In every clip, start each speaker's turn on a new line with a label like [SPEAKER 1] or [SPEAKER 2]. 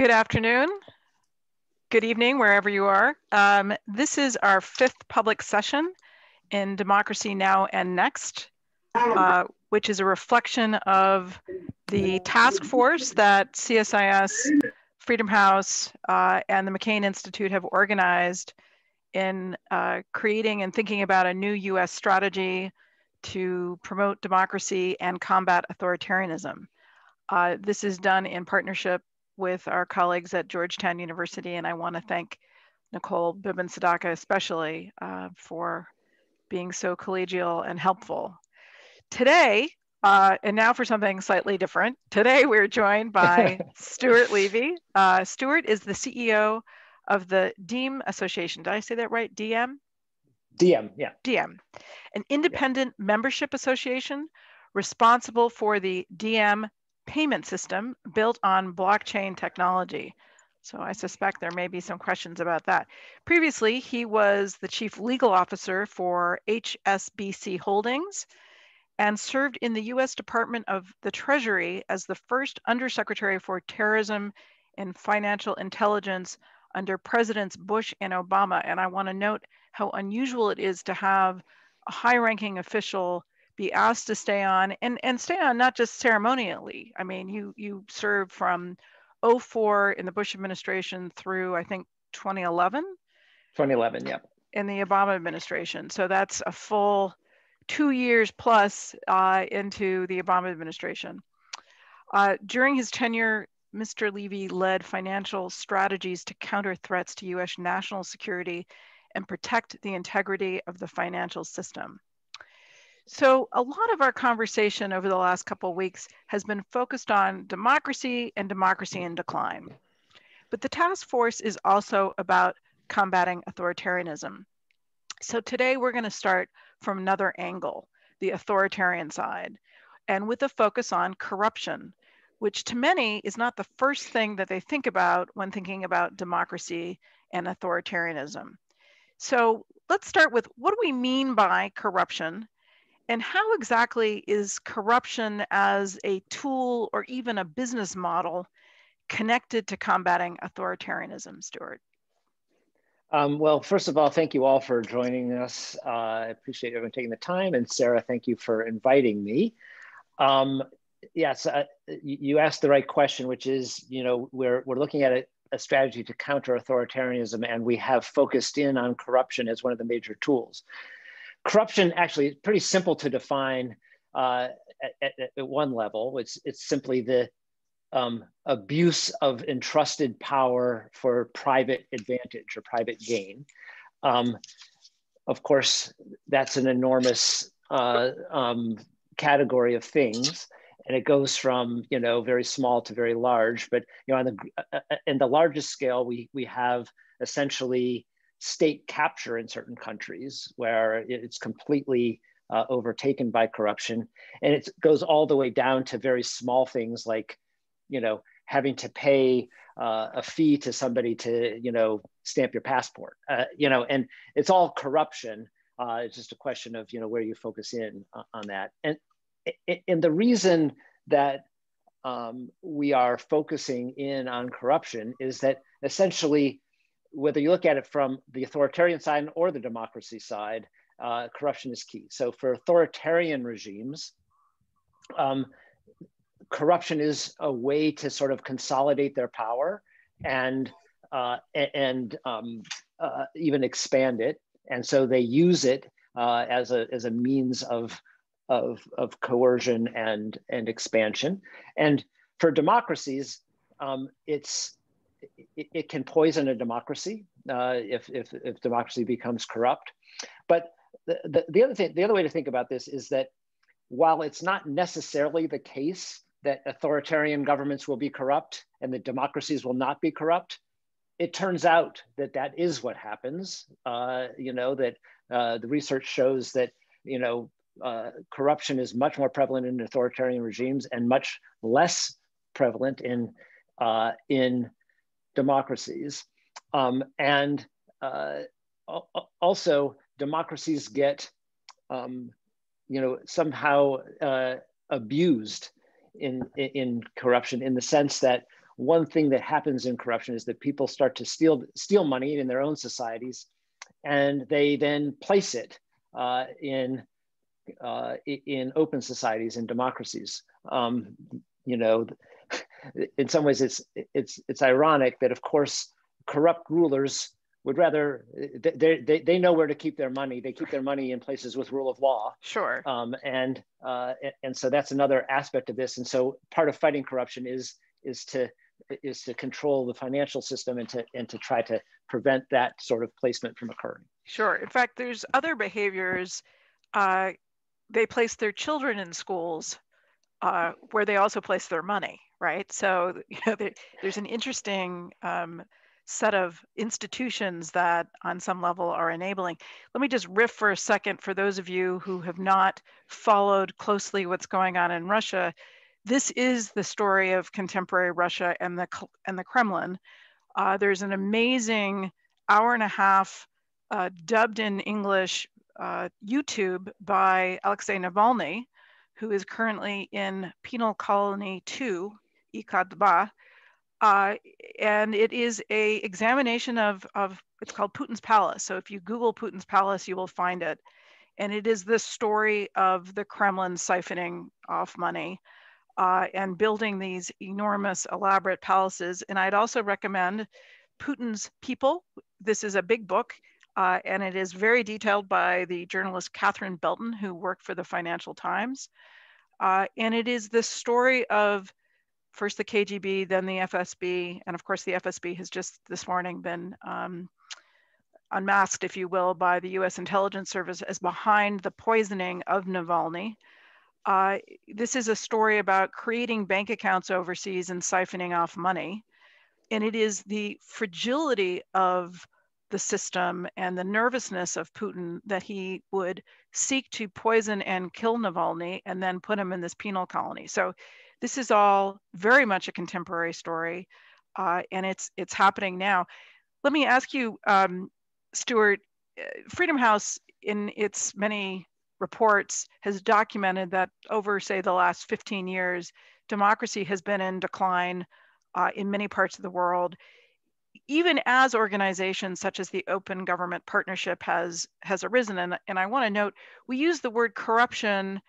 [SPEAKER 1] Good afternoon. Good evening, wherever you are. Um, this is our fifth public session in Democracy Now! and Next, uh, which is a reflection of the task force that CSIS, Freedom House, uh, and the McCain Institute have organized in uh, creating and thinking about a new US strategy to promote democracy and combat authoritarianism. Uh, this is done in partnership with our colleagues at Georgetown University, and I want to thank Nicole Bibbins Sedaca especially uh, for being so collegial and helpful. Today, uh, and now for something slightly different. Today, we're joined by Stuart Levey. Uh, Stuart is the CEO of the DiEM Association. Did I say that right? DM?
[SPEAKER 2] DiEM, yeah.
[SPEAKER 1] DiEM, an independent yeah. membership association responsible for the DiEM payment system built on blockchain technology. So I suspect there may be some questions about that. Previously, he was the chief legal officer for HSBC Holdings and served in the US Department of the Treasury as the first undersecretary for terrorism and financial intelligence under Presidents Bush and Obama. And I want to note how unusual it is to have a high ranking official be asked to stay on and, and stay on not just ceremonially. I mean, you, you served from 04 in the Bush administration through, I think, 2011?
[SPEAKER 2] 2011, yeah.
[SPEAKER 1] In the Obama administration. So that's a full two years plus uh, into the Obama administration. Uh, during his tenure, Mr. Levey led financial strategies to counter threats to US national security and protect the integrity of the financial system. So, a lot of our conversation over the last couple of weeks has been focused on democracy and democracy in decline. But the task force is also about combating authoritarianism. So, today we're going to start from another angle, the authoritarian side, and with a focus on corruption, which to many is not the first thing that they think about when thinking about democracy and authoritarianism. So let's start with what do we mean by corruption? And how exactly is corruption as a tool or even a business model connected to combating authoritarianism, Stuart?
[SPEAKER 2] Um, well, first of all, thank you all for joining us. Uh, I appreciate everyone taking the time. And Sarah, thank you for inviting me. Um, yes, uh, you asked the right question, which is, you know, we're, we're looking at a, a strategy to counter authoritarianism, and we have focused in on corruption as one of the major tools. Corruption actually is pretty simple to define uh, at, at, at, one level. It's, it's simply the um, abuse of entrusted power for private advantage or private gain. Um, of course, that's an enormous uh, um, category of things and it goes from you know very small to very large but you know on the uh, uh, in the largest scale we we have essentially state capture in certain countries where it's completely uh, overtaken by corruption and it goes all the way down to very small things like you know, having to pay uh, a fee to somebody to, you know, stamp your passport, uh, you know, and it's all corruption. Uh, it's just a question of, you know, where you focus in on that. And, and the reason that um, we are focusing in on corruption is that essentially, whether you look at it from the authoritarian side or the democracy side, uh, corruption is key. So for authoritarian regimes, um, corruption is a way to sort of consolidate their power and uh, and um, uh, even expand it. And so they use it uh, as a as a means of of of coercion and and expansion. And for democracies, um, it's it, it, can poison a democracy uh, if, if if democracy becomes corrupt. But the, the, the other thing, the other way to think about this is that while it's not necessarily the case that authoritarian governments will be corrupt and that democracies will not be corrupt. It turns out that that is what happens. Uh, you know that uh, the research shows that you know uh, corruption is much more prevalent in authoritarian regimes and much less prevalent in uh, in democracies. Um, and uh, also, democracies get um, you know somehow uh, abused in, in corruption in the sense that one thing that happens in corruption is that people start to steal steal money in their own societies, and they then place it uh, in uh, in open societies and democracies. Um, you know, in some ways, it's it's it's ironic that of course corrupt rulers would rather they, they, they know where to keep their money they keep their money in places with rule of law
[SPEAKER 1] sure
[SPEAKER 2] um, and uh, and so that's another aspect of this and so part of fighting corruption is is to is to control the financial system and to and to try to prevent that sort of placement from occurring.
[SPEAKER 1] Sure. In fact, there's other behaviors. Uh, they place their children in schools uh, where they also place their money, right? So you know, there's an interesting um, set of institutions that, on some level, are enabling. Let me just riff for a second for those of you who have not followed closely what's going on in Russia this is the story of contemporary Russia and the and the Kremlin. Uh, there's an amazing hour and a half uh, dubbed in English uh, YouTube by Alexei Navalny, who is currently in Penal Colony 2, Ikad uh, and it is a examination of, of, it's called Putin's Palace. So if you Google Putin's Palace, you will find it. And it is the story of the Kremlin siphoning off money uh, and building these enormous, elaborate palaces. And I'd also recommend Putin's People. This is a big book, uh, and it is very detailed by the journalist Catherine Belton, who worked for the Financial Times. Uh, and it is the story of first the KGB, then the FSB, and of course the FSB has just this morning been um, unmasked, if you will, by the US intelligence service as behind the poisoning of Navalny. Uh, this is a story about creating bank accounts overseas and siphoning off money. And it is the fragility of the system and the nervousness of Putin that he would seek to poison and kill Navalny and then put him in this penal colony. So this is all very much a contemporary story, uh, and it's it's happening now. Let me ask you, um, Stuart, uh, Freedom House, in its many reports has documented that over, say, the last 15 years, democracy has been in decline uh, in many parts of the world. Even as organizations such as the Open Government Partnership has, has arisen, and, and I want to note, we use the word corruption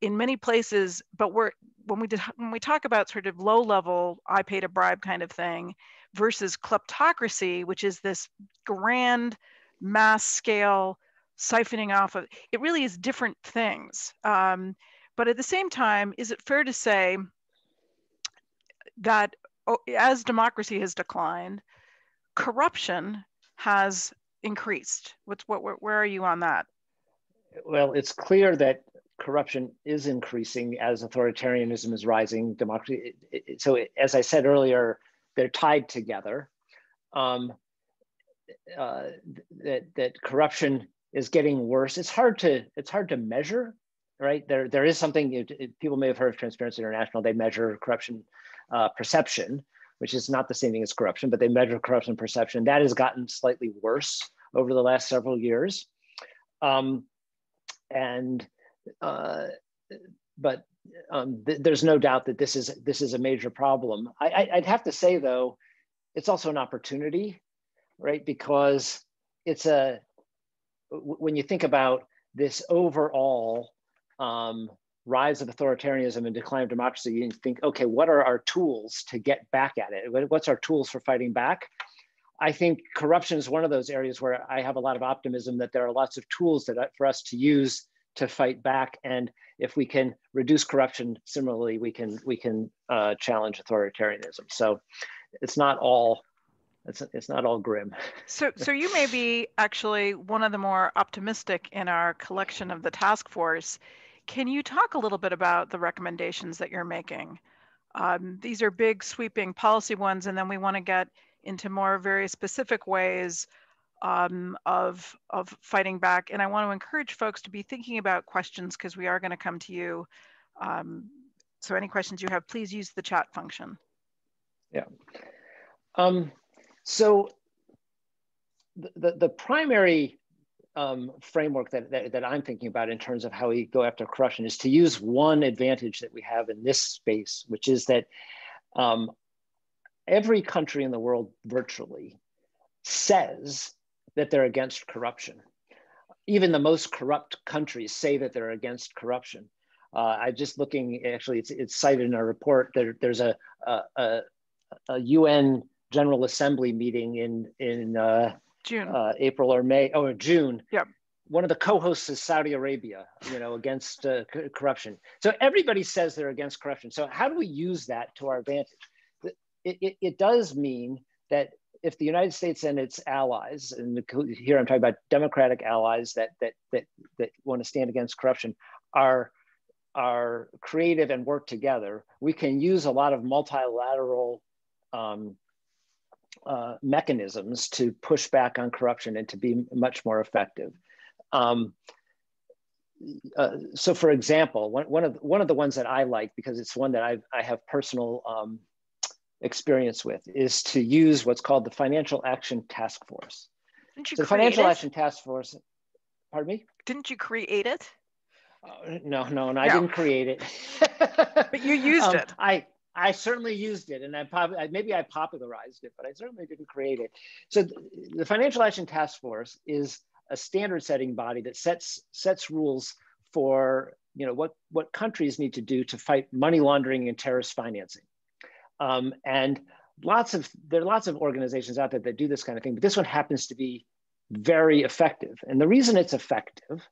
[SPEAKER 1] in many places, but we're, when, we did, when we talk about sort of low level, I paid a bribe kind of thing, versus kleptocracy, which is this grand mass scale siphoning off of it really is different things. Um, but at the same time is it fair to say that oh, as democracy has declined corruption has increased? What's what where, where are you on that?
[SPEAKER 2] Well it's clear that corruption is increasing as authoritarianism is rising democracy it, it, so it, as i said earlier they're tied together um, uh, that that corruption is getting worse. It's hard to it's hard to measure, right? There there is something it, people may have heard of Transparency International. They measure corruption uh, perception, which is not the same thing as corruption, but they measure corruption perception. That has gotten slightly worse over the last several years, um, and uh, but um, th there's no doubt that this is this is a major problem. I, I'd have to say though, it's also an opportunity, right? Because it's a when you think about this overall um, rise of authoritarianism and decline of democracy, you think, okay, what are our tools to get back at it? What's our tools for fighting back? I think corruption is one of those areas where I have a lot of optimism that there are lots of tools that for us to use to fight back. And if we can reduce corruption, similarly, we can we can uh, challenge authoritarianism. So it's not all it's it's not all grim.
[SPEAKER 1] So so you may be actually one of the more optimistic in our collection of the task force. Can you talk a little bit about the recommendations that you're making? Um, these are big sweeping policy ones, and then we want to get into more very specific ways um, of of fighting back. And I want to encourage folks to be thinking about questions because we are going to come to you. Um, so any questions you have, please use the chat function.
[SPEAKER 2] Yeah. Um, so the, the, the primary um, framework that, that, that, I'm thinking about in terms of how we go after corruption is to use one advantage that we have in this space, which is that um, every country in the world virtually says that they're against corruption. Even the most corrupt countries say that they're against corruption. Uh, I just looking, actually, it's, it's cited in our report. There, there's a, a, a, UN General Assembly meeting in, in uh,
[SPEAKER 1] June,
[SPEAKER 2] uh, April or May, or June.
[SPEAKER 1] Yeah. One
[SPEAKER 2] of the co-hosts is Saudi Arabia, you know, against uh, corruption. So everybody says they're against corruption. So how do we use that to our advantage? It, it, it does mean that if the United States and its allies, and here I'm talking about democratic allies that that that that want to stand against corruption, are are creative and work together, we can use a lot of multilateral um, uh, mechanisms to push back on corruption and to be much more effective. Um, uh, so, for example, one, one, of one of the ones that I like because it's one that I've, I have personal um, experience with is to use what's called the Financial Action Task Force.
[SPEAKER 1] Didn't you
[SPEAKER 2] so the Financial it? Action Task Force, pardon me?
[SPEAKER 1] Didn't you create it?
[SPEAKER 2] Uh, no, no, no, I didn't create it.
[SPEAKER 1] but you used um, it.
[SPEAKER 2] I I certainly used it, and I probably maybe I popularized it, but I certainly didn't create it. So the Financial Action Task Force is a standard-setting body that sets sets rules for you know what what countries need to do to fight money laundering and terrorist financing. Um, and lots of there are lots of organizations out there that do this kind of thing, but this one happens to be very effective. And the reason it's effective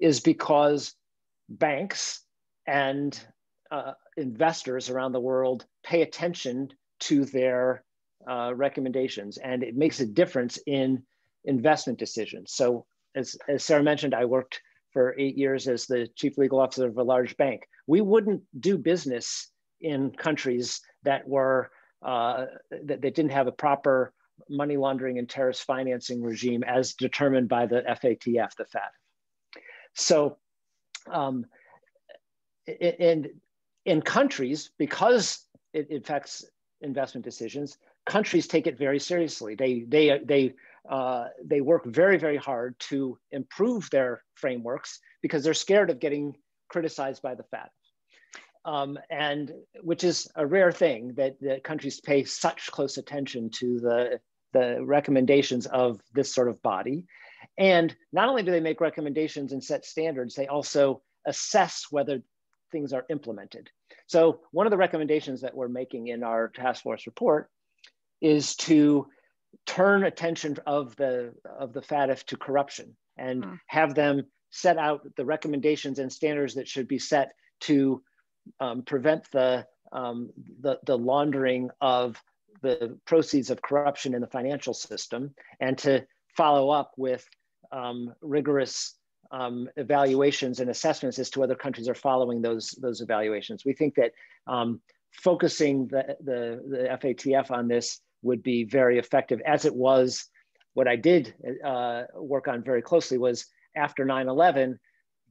[SPEAKER 2] is because banks and uh, investors around the world pay attention to their uh, recommendations, and it makes a difference in investment decisions. So, as, as Sarah mentioned, I worked for eight years as the chief legal officer of a large bank. We wouldn't do business in countries that were uh, that, that didn't have a proper money laundering and terrorist financing regime as determined by the FATF, the FAT. So, um, in, in countries, because it affects investment decisions, countries take it very seriously. They, they, they, uh, they work very, very hard to improve their frameworks because they're scared of getting criticized by the FAT um, and which is a rare thing that, the countries pay such close attention to the, the recommendations of this sort of body. And not only do they make recommendations and set standards, they also assess whether things are implemented. So one of the recommendations that we're making in our task force report is to turn attention of the of the FATF to corruption and mm. have them set out the recommendations and standards that should be set to um, prevent the, um, the, the laundering of the proceeds of corruption in the financial system and to follow up with um, rigorous um, evaluations and assessments as to whether countries are following those, those evaluations. We think that um, focusing the, the, the, FATF on this would be very effective as it was. What I did uh, work on very closely was after 9-11,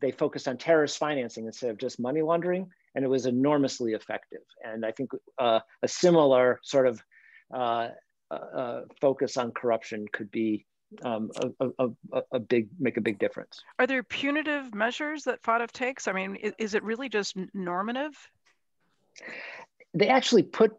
[SPEAKER 2] they focused on terrorist financing instead of just money laundering and it was enormously effective. And I think uh, a similar sort of uh, uh, uh focus on corruption could be um, a, a, a, big make a big difference.
[SPEAKER 1] Are there punitive measures that FATF takes? I mean, is, is it really just normative?
[SPEAKER 2] They actually put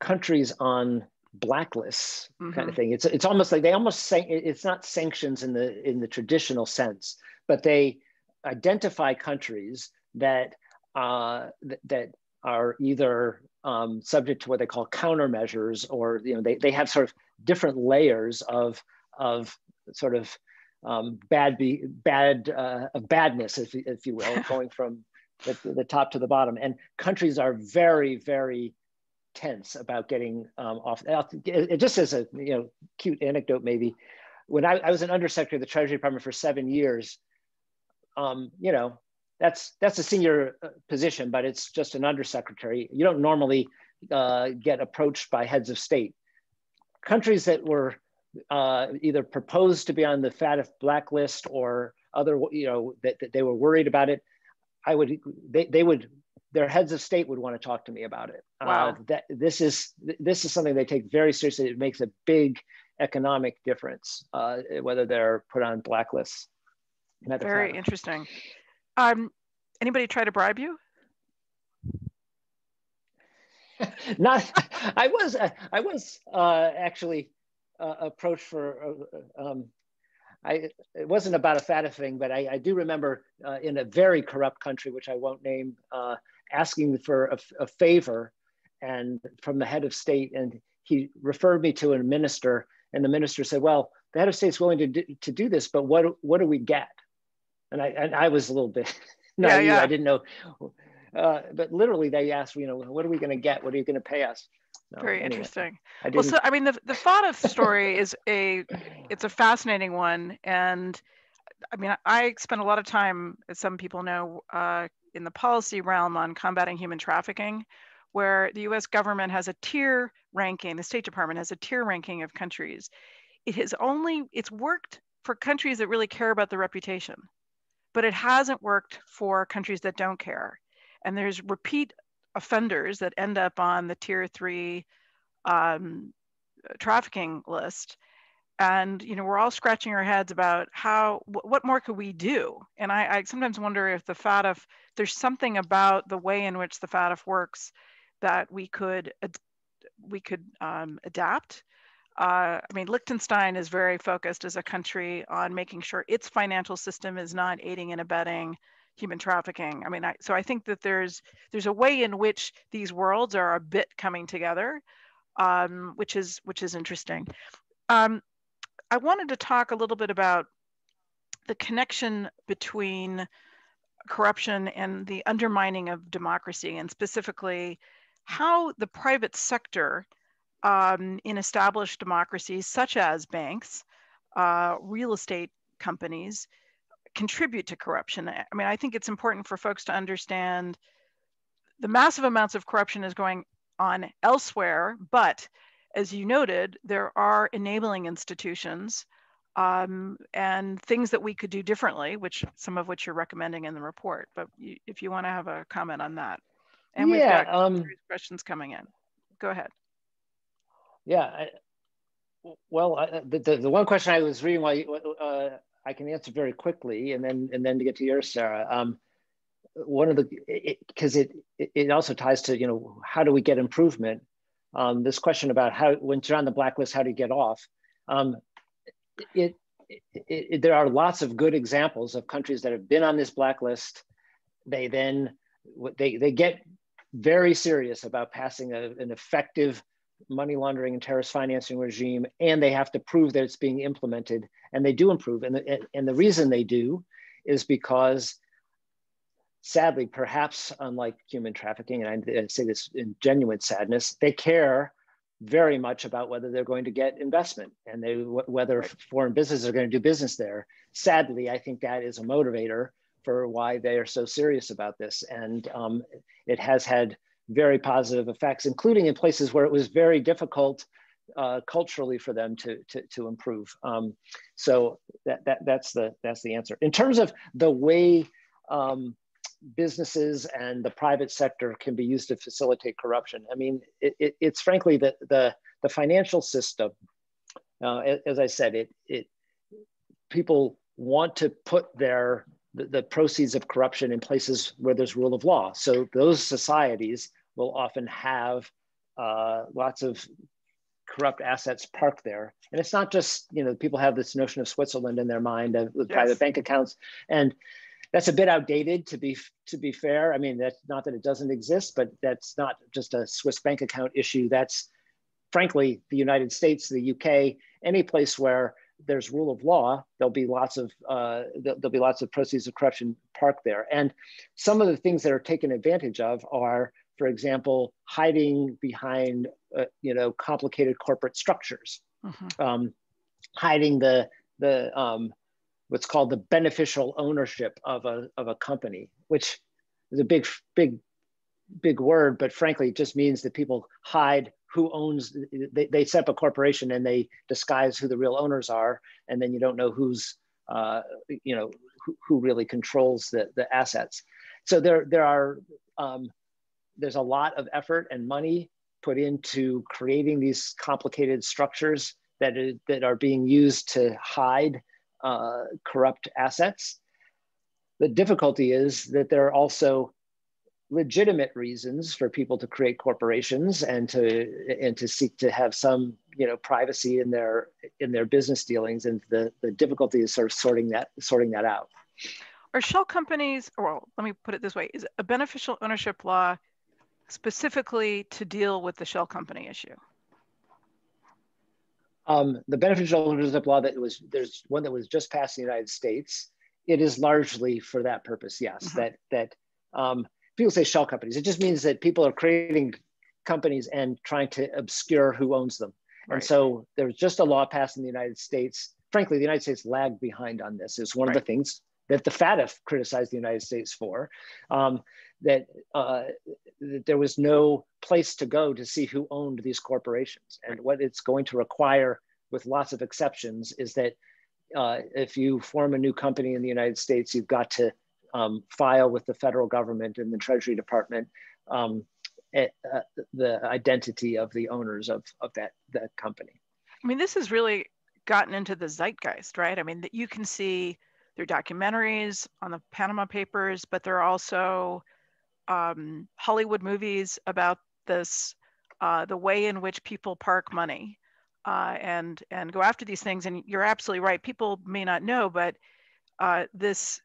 [SPEAKER 2] countries on blacklists mm-hmm. kind of thing. It's it's almost like they almost say it's not sanctions in the in the traditional sense, but they identify countries that uh, th- that are either um, subject to what they call countermeasures, or you know they, they have sort of different layers of of sort of um, bad be bad uh, of badness, if, if you will, going from the, the, top to the bottom. And countries are very very tense about getting um, off. It, just as a you know cute anecdote, maybe when I, I was an undersecretary of the Treasury Department for seven years, um, you know, that's that's a senior uh, position, but it's just an undersecretary. You don't normally uh, get approached by heads of state. Countries that were uh, either proposed to be on the FATF blacklist or other, you know, that, that they were worried about it, I would, they, they would, their heads of state would want to talk to me about it.
[SPEAKER 1] Uh, wow. Uh,
[SPEAKER 2] that this is this is something they take very seriously. It makes a big economic difference uh, whether they're put on blacklists.
[SPEAKER 1] Very interesting. Um, anybody try to bribe you?
[SPEAKER 2] Not, I was, I was uh, actually uh, approached for, uh, um, I, it wasn't about a FATF thing, but I, I do remember uh, in a very corrupt country, which I won't name, uh, asking for a, a, favor and from the head of state. And he referred me to a minister and the minister said, well, the head of state's willing to do, to do this, but what, what do we get? And I, and I was a little bit naive. Yeah, yeah. I didn't know. Uh, but literally they asked, you know, what are we going to get? What are you going to pay us?
[SPEAKER 1] No, Very anyway, interesting. I well, so I mean, the the FATF story is a it's a fascinating one, and I mean, I spent a lot of time, as some people know, uh, in the policy realm on combating human trafficking, where the U.S. government has a tier ranking. The State Department has a tier ranking of countries. It has only it's worked for countries that really care about the reputation, but it hasn't worked for countries that don't care. And there's repeat offenders that end up on the tier three um, trafficking list. And you know we're all scratching our heads about how what more could we do? And I, I, sometimes wonder if the FATF there's something about the way in which the FATF works that we could we could um, adapt uh, I mean, Liechtenstein is very focused as a country on making sure its financial system is not aiding and abetting human trafficking. I mean, I, so I think that there's there's a way in which these worlds are a bit coming together, um, which is which is interesting. Um, I wanted to talk a little bit about the connection between corruption and the undermining of democracy, and specifically how the private sector um, in established democracies, such as banks, uh, real estate companies, contribute to corruption. I mean, I think it's important for folks to understand the massive amounts of corruption is going on elsewhere, but as you noted, there are enabling institutions um, and things that we could do differently, which some of which you're recommending in the report. But you, if you want to have a comment on that, and we've got um, questions coming in. Go ahead.
[SPEAKER 2] Yeah. I, well, I, the, the, one question I was reading while uh, I can answer very quickly, and then and then to get to yours, Sarah. Um, one of the because it, it, it also ties to you know how do we get improvement. Um, this question about how when you're on the blacklist, how do you get off? Um, it, it, there are lots of good examples of countries that have been on this blacklist. They then they they get very serious about passing a, an effective money laundering and terrorist financing regime, and they have to prove that it's being implemented, and they do improve. And the, and the reason they do is because, sadly, perhaps unlike human trafficking, and I, say this in genuine sadness, they care very much about whether they're going to get investment and they whether foreign businesses are going to do business there. Sadly, I think that is a motivator for why they are so serious about this, and um, it has had very positive effects, including in places where it was very difficult uh, culturally for them to, to, to improve. Um, so that, that, that's, the, that's the answer. In terms of the way um, businesses and the private sector can be used to facilitate corruption, I mean, it, it, it's frankly the, the, the financial system, uh, as I said, it, it, people want to put their the, the, proceeds of corruption in places where there's rule of law. So those societies will often have uh, lots of corrupt assets parked there. And it's not just, you know, people have this notion of Switzerland in their mind of yes. private bank accounts. And that's a bit outdated to be to be fair. I mean, that's not that it doesn't exist, but that's not just a Swiss bank account issue. That's frankly the United States, the UK, any place where there's rule of law, there'll be lots of uh, there'll be lots of proceeds of corruption parked there. And some of the things that are taken advantage of are for example, hiding behind, uh, you know, complicated corporate structures, mm-hmm. um, hiding the, the um, what's called the beneficial ownership of a, of a company, which is a big, big, big word, but frankly, it just means that people hide who owns, they, they set up a corporation and they disguise who the real owners are. And then you don't know who's, uh, you know, who, who really controls the, the assets. So there, there are um, there's a lot of effort and money put into creating these complicated structures that, is, that are being used to hide uh, corrupt assets. The difficulty is that there are also legitimate reasons for people to create corporations and to and to seek to have some you know privacy in their in their business dealings and the the difficulty is sort of sorting that sorting that out
[SPEAKER 1] are shell companies well let me put it this way is a beneficial ownership law specifically to deal with the shell company issue
[SPEAKER 2] um, the beneficial ownership law that was there's one that was just passed in the united states it is largely for that purpose yes mm-hmm. that that um, people say shell companies. It just means that people are creating companies and trying to obscure who owns them. Right. And so there was just a law passed in the United States. Frankly, the United States lagged behind on this. It's one right. of the things that the FATF criticized the United States for, um, that, uh, that there was no place to go to see who owned these corporations. And what it's going to require, with lots of exceptions, is that uh, if you form a new company in the United States, you've got to um, file with the federal government and the Treasury Department um, uh, the identity of the owners of, of that, that company.
[SPEAKER 1] I mean, this has really gotten into the zeitgeist, right? I mean, that you can see are documentaries on the Panama Papers, but there are also um, Hollywood movies about this, uh, the way in which people park money uh, and and go after these things. And you're absolutely right. People may not know, but uh, this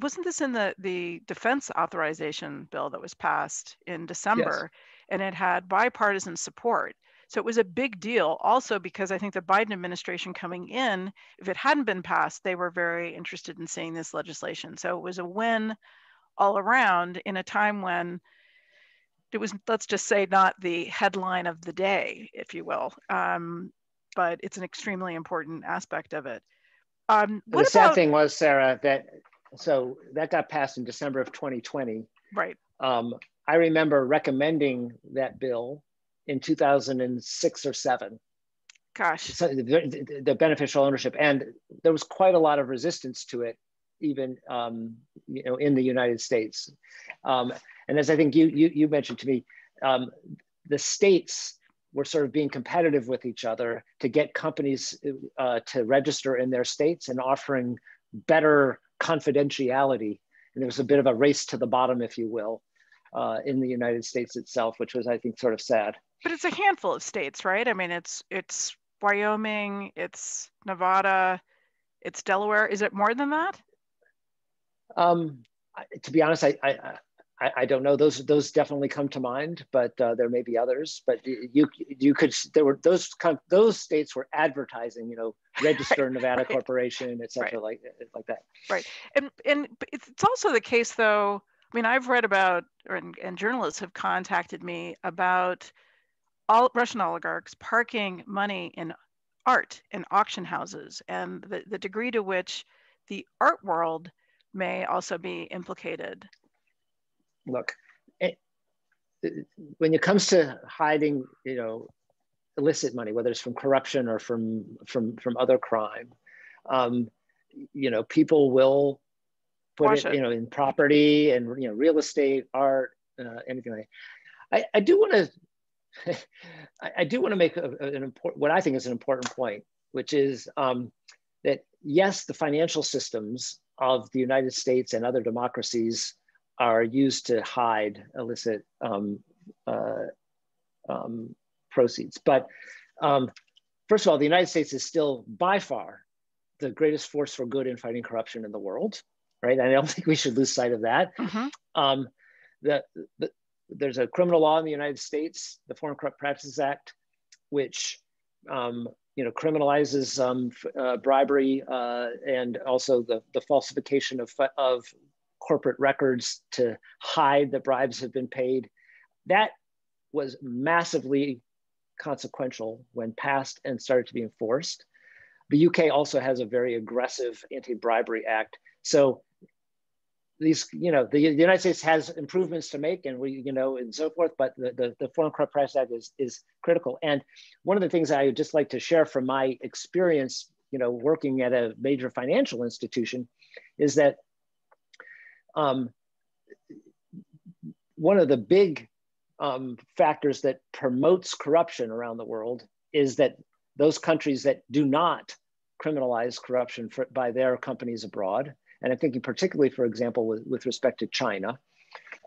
[SPEAKER 1] wasn't this in the the defense authorization bill that was passed in December, yes. and it had bipartisan support. So it was a big deal. Also, because I think the Biden administration coming in, if it hadn't been passed, they were very interested in seeing this legislation. So it was a win all around in a time when it was, let's just say, not the headline of the day, if you will. Um, but it's an extremely important aspect of it.
[SPEAKER 2] Um, the about, sad thing was, Sarah, that so that got passed in December of 2020.
[SPEAKER 1] Right.
[SPEAKER 2] Um, I remember recommending that bill in 2006 or seven.
[SPEAKER 1] Gosh.
[SPEAKER 2] So the, the, beneficial ownership, and there was quite a lot of resistance to it, even um, you know in the United States. Um, and as I think you you, you mentioned to me, um, the states were sort of being competitive with each other to get companies uh, to register in their states and offering better confidentiality. And there was a bit of a race to the bottom, if you will, uh, in the United States itself, which was, I think, sort of sad.
[SPEAKER 1] But it's a handful of states, right? I mean, it's it's Wyoming, it's Nevada, it's Delaware. Is it more than that?
[SPEAKER 2] Um, to be honest, I, I I, I, don't know. Those those definitely come to mind, but uh, there may be others. But you you could there were those those states were advertising, you know, register right, Nevada right. Corporation, et cetera, right. like like that.
[SPEAKER 1] Right, and and it's also the case though. I mean, I've read about, and, and journalists have contacted me about all Russian oligarchs parking money in art in auction houses, and the, the degree to which the art world may also be implicated
[SPEAKER 2] look, it, when it comes to hiding, you know, illicit money, whether it's from corruption or from from from other crime, um, you know, people will put it, it, you know, in property and you know, real estate, art, uh, anything like. That. I, I do want to. I, do want to make a, an important, what I think is an important point, which is um, that yes, the financial systems of the United States and other democracies are used to hide illicit um, uh, um, proceeds. But um, first of all, the United States is still by far the greatest force for good in fighting corruption in the world, right? And I don't think we should lose sight of that. Mm-hmm. Um, the, the, there's a criminal law in the United States, the Foreign Corrupt Practices Act, which um, you know criminalizes um, uh, bribery uh, and also the, the falsification of, of corporate records to hide that bribes have been paid. That was massively consequential when passed and started to be enforced. The UK also has a very aggressive anti-bribery act. So these, you know, the, the, United States has improvements to make and we, you know, and so forth, but the, the, the Foreign Corrupt Practices Act is, is critical. And one of the things I would just like to share from my experience, you know, working at a major financial institution is that um, one of the big um, factors that promotes corruption around the world is that those countries that do not criminalize corruption for, by their companies abroad, and I'm thinking particularly, for example, with, with respect to China,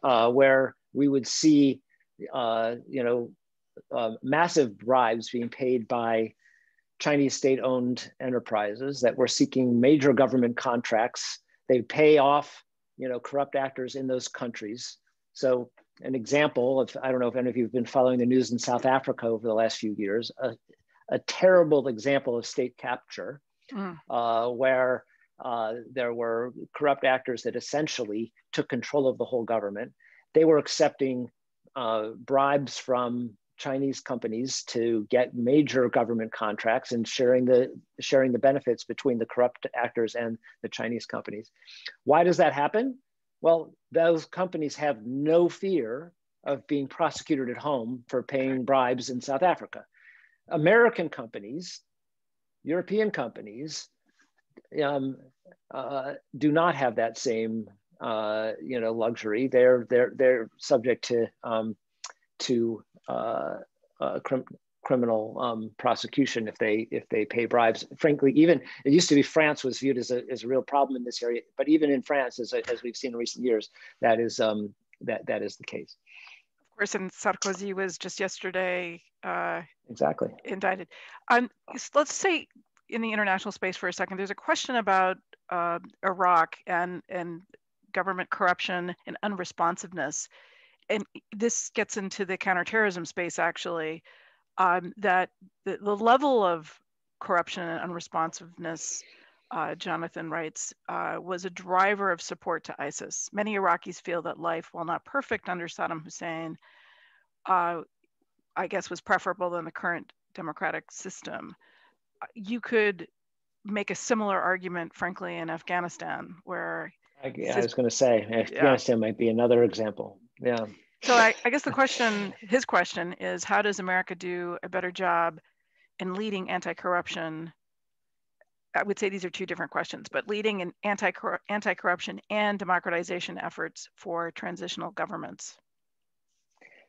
[SPEAKER 2] uh, where we would see, uh, you know, uh, massive bribes being paid by Chinese state-owned enterprises that were seeking major government contracts. They pay off, you know, corrupt actors in those countries. So an example of, I don't know if any of you have been following the news in South Africa over the last few years, a, a terrible example of state capture mm. uh, where uh, there were corrupt actors that essentially took control of the whole government. They were accepting uh, bribes from Chinese companies to get major government contracts and sharing the sharing the benefits between the corrupt actors and the Chinese companies. Why does that happen? Well, those companies have no fear of being prosecuted at home for paying bribes in South Africa. American companies, European companies, um, uh, do not have that same uh, you know luxury. They're they're they're subject to um, to crim criminal um, prosecution if they if they pay bribes. Frankly, even it used to be France was viewed as a, as a real problem in this area, but even in France, as, as we've seen in recent years, that is um, that that is the case.
[SPEAKER 1] Of course, and Sarkozy was just yesterday uh,
[SPEAKER 2] exactly
[SPEAKER 1] indicted. Um, let's say in the international space for a second, there's a question about uh, Iraq and and government corruption and unresponsiveness, and this gets into the counterterrorism space actually. Um, that the, the, level of corruption and unresponsiveness, uh, Jonathan writes, uh, was a driver of support to ISIS. Many Iraqis feel that life, while not perfect under Saddam Hussein, uh, I guess was preferable than the current democratic system. You could make a similar argument, frankly, in Afghanistan, where
[SPEAKER 2] I, I was going to say Afghanistan yeah. might be another example. Yeah.
[SPEAKER 1] So I, I guess the question, his question, is how does America do a better job in leading anti-corruption? I would say these are two different questions, but leading in anti anti-corruption and democratization efforts for transitional governments.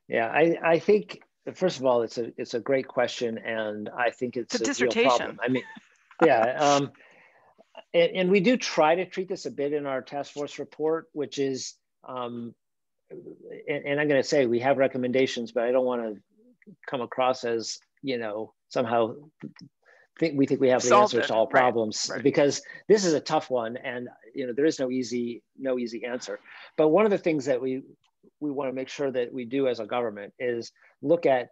[SPEAKER 2] Yeah, I, I think first of all, it's a it's a great question, and I think it's,
[SPEAKER 1] it's a, a dissertation.
[SPEAKER 2] I mean, yeah, um, and, and, we do try to treat this a bit in our task force report, which is, um, and, and, I'm going to say we have recommendations, but I don't want to come across as you know somehow think we think we have the Solved answers it. to all problems right. Right. because this is a tough one, and you know there is no easy no easy answer. But one of the things that we we want to make sure that we do as a government is look at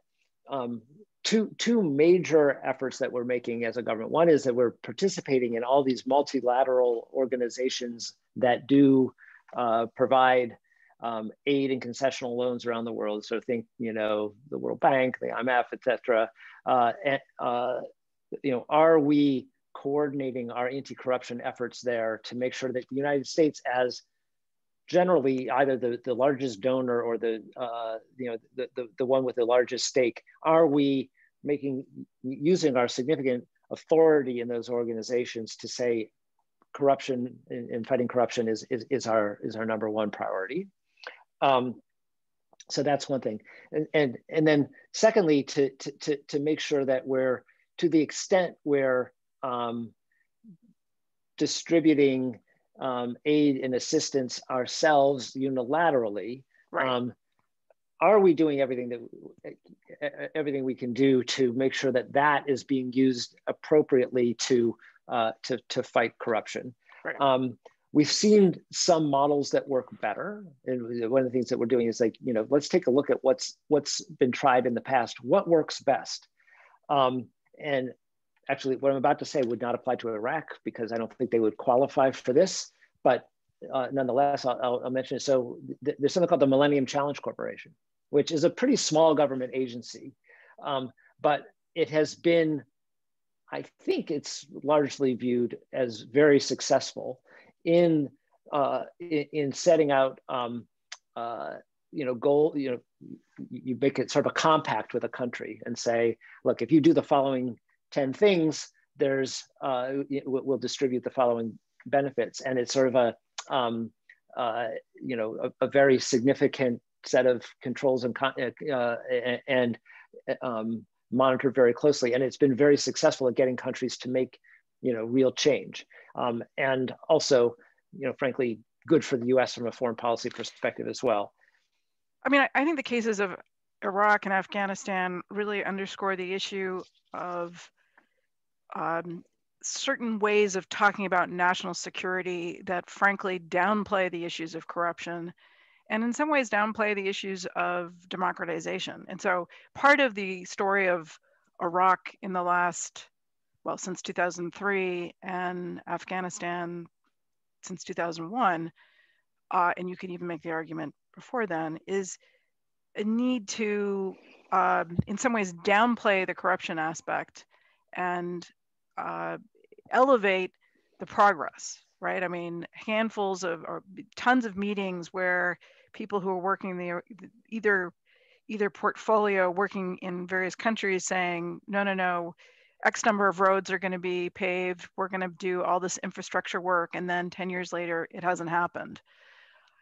[SPEAKER 2] um, two, two major efforts that we're making as a government. One is that we're participating in all these multilateral organizations that do uh, provide um, aid and concessional loans around the world. So think, you know, the World Bank, the IMF, et cetera. Uh, and, uh, you know, are we coordinating our anti-corruption efforts there to make sure that the United States as generally either the, the largest donor or the, uh, you know, the, the, the one with the largest stake, are we making, using our significant authority in those organizations to say corruption and fighting corruption is, is, is, our, is our number one priority. Um, so that's one thing. And, and, and then secondly, to, to, to, to make sure that we're, to the extent we're um, distributing um, aid and assistance ourselves unilaterally. Right. Um, are we doing everything that everything we can do to make sure that that is being used appropriately to uh, to to fight corruption? Right. We've seen some models that work better, and one of the things that we're doing is like you know let's take a look at what's what's been tried in the past. What works best? Um, and actually what I'm about to say would not apply to Iraq because I don't think they would qualify for this, but uh, nonetheless, I'll, I'll, mention it. So th there's something called the Millennium Challenge Corporation, which is a pretty small government agency, um, but it has been, I think it's largely viewed as very successful in, uh, in, in, setting out, um, uh, you know, goal, you know, you make it sort of a compact with a country and say, look, if you do the following 10 things, there's, uh, we'll distribute the following benefits. And it's sort of a, um, uh, you know, a, a, very significant set of controls and, uh, and um, monitored very closely. And it's been very successful at getting countries to make, you know, real change. Um, and also, you know, frankly, good for the US from a foreign policy perspective as well.
[SPEAKER 1] I mean, I, I think the cases of Iraq and Afghanistan really underscore the issue of um, certain ways of talking about national security that frankly downplay the issues of corruption and in some ways downplay the issues of democratization. And so part of the story of Iraq in the last, well, since 2003 and Afghanistan since 2001, uh, and you can even make the argument before then, is a need to, um, in some ways, downplay the corruption aspect and uh, elevate the progress, right? I mean, handfuls of or tons of meetings where people who are working the either either portfolio working in various countries saying, no, no, no, X number of roads are going to be paved. We're going to do all this infrastructure work. And then 10 years later, it hasn't happened.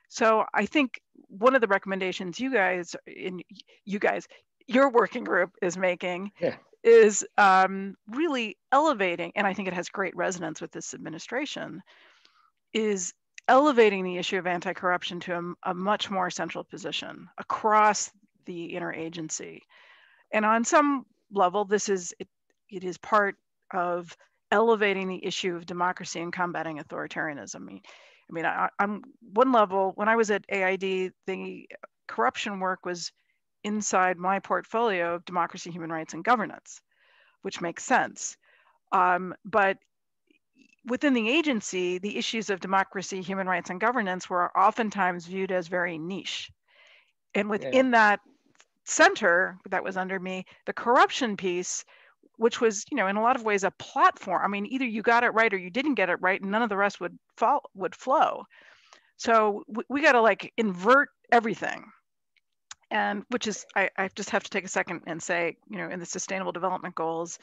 [SPEAKER 1] So I think one of the recommendations you guys, in you guys, your working group is making yeah. is um, really elevating, and I think it has great resonance with this administration, is elevating the issue of anti-corruption to a, a much more central position across the interagency. And on some level, this is it, it is part of elevating the issue of democracy and combating authoritarianism. I mean, I mean, I, am one level. When I was at AID, the corruption work was inside my portfolio of democracy, human rights, and governance, which makes sense. Um, but within the agency, the issues of democracy, human rights, and governance were oftentimes viewed as very niche. And within yeah. that center that was under me, the corruption piece, which was, you know, in a lot of ways a platform. I mean, either you got it right or you didn't get it right, and none of the rest would fall would flow. So we, we got to like invert everything. And which is, I, I just have to take a second and say, you know, in the sustainable development goals,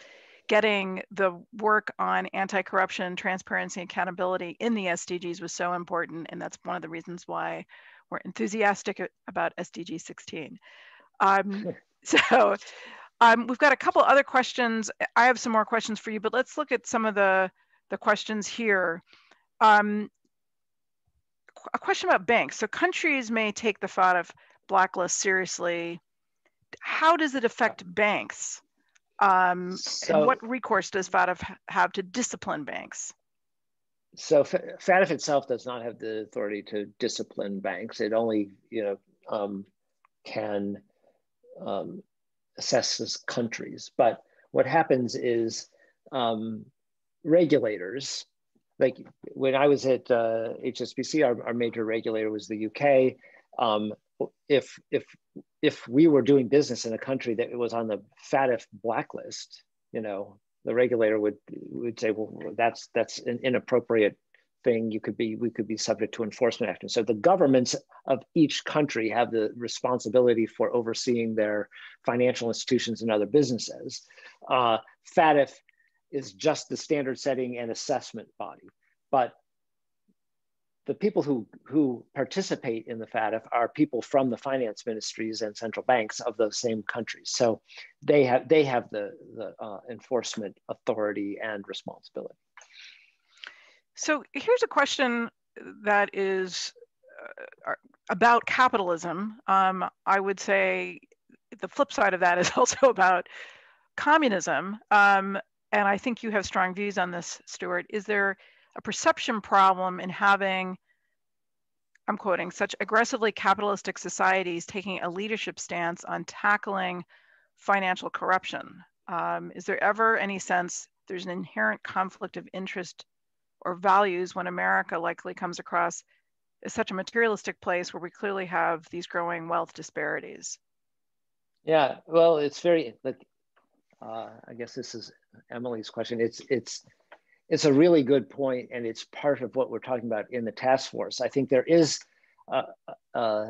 [SPEAKER 1] getting the work on anti-corruption, transparency, accountability in the SDGs was so important. And that's one of the reasons why we're enthusiastic about SDG 16. Um, so um, we've got a couple other questions. I have some more questions for you, but let's look at some of the, the questions here. Um, a question about banks. So countries may take the FATF blacklist seriously. How does it affect banks? Um, so, and what recourse does FATF have to discipline banks?
[SPEAKER 2] So FATF itself does not have the authority to discipline banks. It only, you know, um, can um, assess as countries. But what happens is um, regulators, like when I was at uh, HSBC, our, our, major regulator was the UK. Um, if if if we were doing business in a country that was on the FATF blacklist, you know, the regulator would would say, well, that's that's an inappropriate thing. You could be we could be subject to enforcement action. So the governments of each country have the responsibility for overseeing their financial institutions and other businesses. Uh, FATF is just the standard setting and assessment body, but the people who, who participate in the FATF are people from the finance ministries and central banks of those same countries. So they have, they have the, the uh, enforcement authority and responsibility.
[SPEAKER 1] So here's a question that is uh, about capitalism. Um, I would say the flip side of that is also about communism. Um, and I think you have strong views on this, Stuart. Is there a perception problem in having, I'm quoting, such aggressively capitalistic societies taking a leadership stance on tackling financial corruption? Um, is there ever any sense there's an inherent conflict of interest or values when America likely comes across as such a materialistic place where we clearly have these growing wealth disparities?
[SPEAKER 2] Yeah, well, it's very like uh, I guess this is Emily's question. It's it's it's a really good point, and it's part of what we're talking about in the task force. I think there is a, a,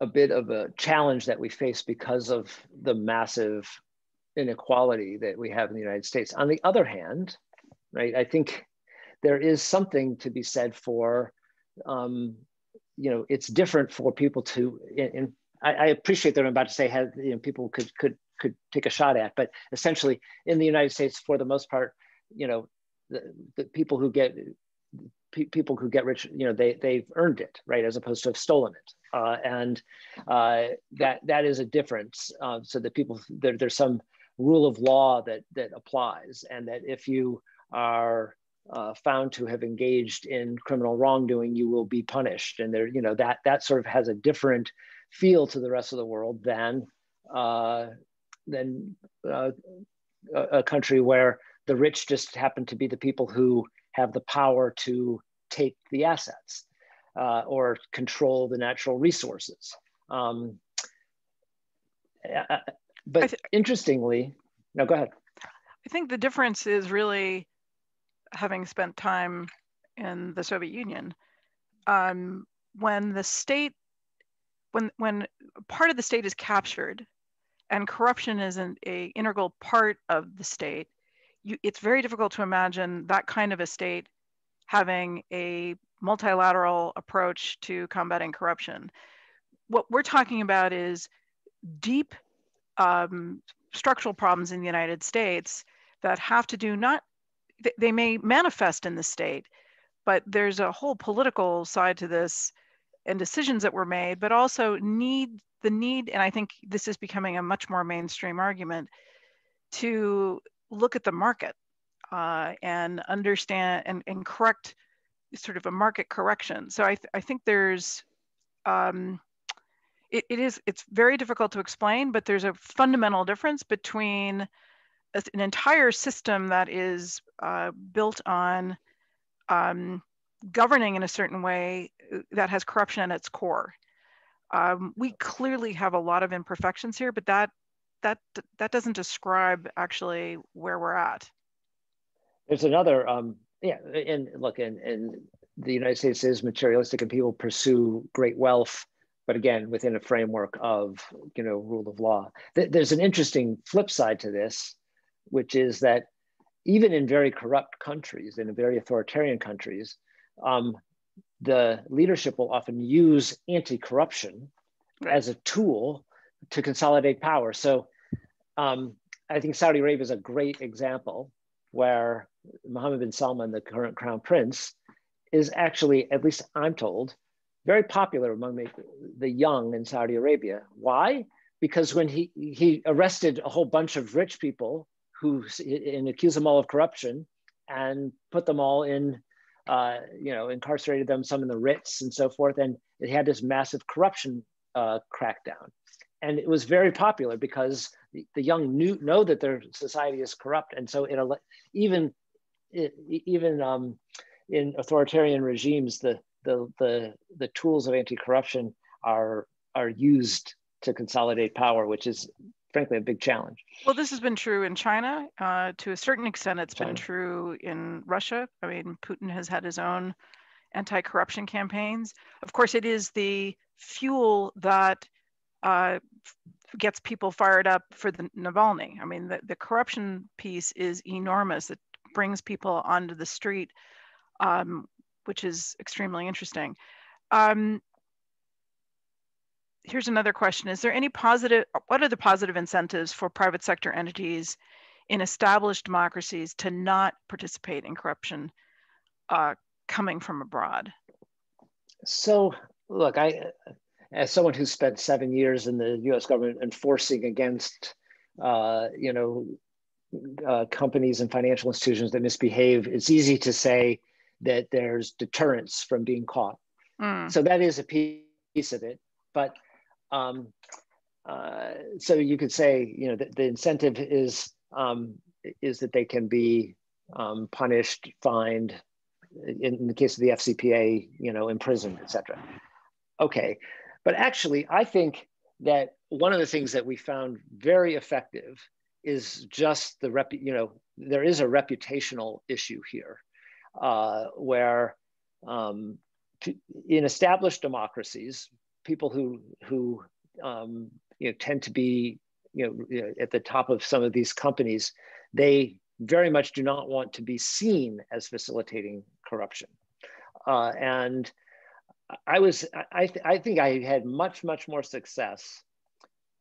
[SPEAKER 2] a bit of a challenge that we face because of the massive inequality that we have in the United States. On the other hand, right, I think there is something to be said for, um, you know, it's different for people to, and I, I, appreciate that I'm about to say, have, you know, people could, could, could take a shot at, but essentially in the United States, for the most part, you know, the, the people who get pe people who get rich, you know, they they've earned it, right, as opposed to have stolen it. Uh, and uh, that that is a difference. Uh, so that people there, there's some rule of law that that applies, and that if you are uh, found to have engaged in criminal wrongdoing, you will be punished. And there, you know, that that sort of has a different feel to the rest of the world than uh, than uh, a country where the rich just happen to be the people who have the power to take the assets uh, or control the natural resources. Um, uh, but interestingly, no, go ahead.
[SPEAKER 1] I think the difference is really having spent time in the Soviet Union. Um, when the state, when when part of the state is captured, and corruption is an a integral part of the state, you, it's very difficult to imagine that kind of a state having a multilateral approach to combating corruption. What we're talking about is deep um, structural problems in the United States that have to do not, they may manifest in the state, but there's a whole political side to this and decisions that were made, but also need the need, and I think this is becoming a much more mainstream argument, to look at the market uh, and understand and, and correct sort of a market correction. So I, th I think there's, um, it, it is, it's very difficult to explain, but there's a fundamental difference between an entire system that is uh, built on um, governing in a certain way uh, that has corruption at its core. Um, we clearly have a lot of imperfections here, but that that that doesn't describe actually where we're at.
[SPEAKER 2] There's another, um, yeah, and look, and, and the United States is materialistic, and people pursue great wealth, but again, within a framework of you know rule of law. There's an interesting flip side to this, which is that even in very corrupt countries, in very authoritarian countries, um, the leadership will often use anti-corruption right. as a tool to consolidate power. So um, I think Saudi Arabia is a great example where Mohammed bin Salman, the current crown prince, is actually, at least I'm told, very popular among the, the young in Saudi Arabia. Why? Because when he, he arrested a whole bunch of rich people who and accused them all of corruption and put them all in, uh, you know, incarcerated them, some in the Ritz and so forth. And it had this massive corruption uh, crackdown and it was very popular because the young knew know that their society is corrupt, and so it even it, even um, in authoritarian regimes, the the the the tools of anti-corruption are are used to consolidate power, which is frankly a big challenge.
[SPEAKER 1] Well, this has been true in China. Uh, to a certain extent, it's China. been true in Russia. I mean, Putin has had his own anti-corruption campaigns. Of course, it is the fuel that uh, gets people fired up for the Navalny. I mean, the, the corruption piece is enormous. It brings people onto the street, um, which is extremely interesting. Um, here's another question. Is there any positive, what are the positive incentives for private sector entities in established democracies to not participate in corruption uh, coming from abroad?
[SPEAKER 2] So look, I as someone who spent seven years in the U.S. government enforcing against, uh, you know, uh, companies and financial institutions that misbehave, it's easy to say that there's deterrence from being caught. Mm. So that is a piece of it. But um, uh, so you could say, you know, the, the incentive is um, is that they can be um, punished, fined. In, in the case of the FCPA, you know, imprisoned, et cetera. Okay, but actually, I think that one of the things that we found very effective is just the rep, you know, there is a reputational issue here uh, where um, in established democracies, people who, who um, you know, tend to be you know, at the top of some of these companies, they very much do not want to be seen as facilitating corruption. Uh, and I was, I, th I think I had much, much more success